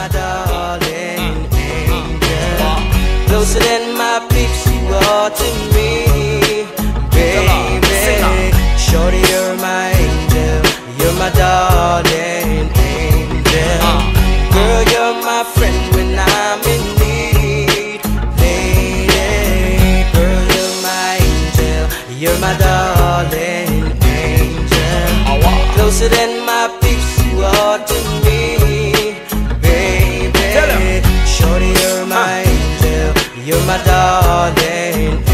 my darling angel. Closer than my peeps, you are to me, baby. Shorty, you're my angel. You're my darling angel. Girl, you're my friend when I'm in need, lady. Girl, you're my angel. You're my darling angel. Closer than You're my darling.